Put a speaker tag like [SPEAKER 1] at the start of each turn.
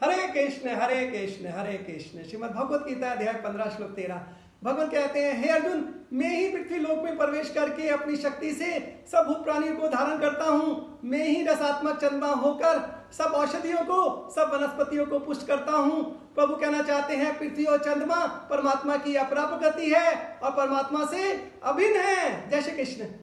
[SPEAKER 1] हरे कृष्ण हरे कृष्ण हरे कृष्ण। श्रीमद भगवत गीता, अध्याय पंद्रह, श्लोक तेरह। भगवान कहते हैं, हे अर्जुन, मैं ही पृथ्वी लोक में प्रवेश करके अपनी शक्ति से सब भूत प्राणियों को धारण करता हूँ। मैं ही रसात्मक चंद्रमा होकर सब औषधियों को, सब वनस्पतियों को पुष्ट करता हूँ। प्रभु कहना चाहते हैं, पृथ्वी और चंद्रमा परमात्मा की अपराप गति है और परमात्मा से अभिन्न है। जय श्री कृष्ण।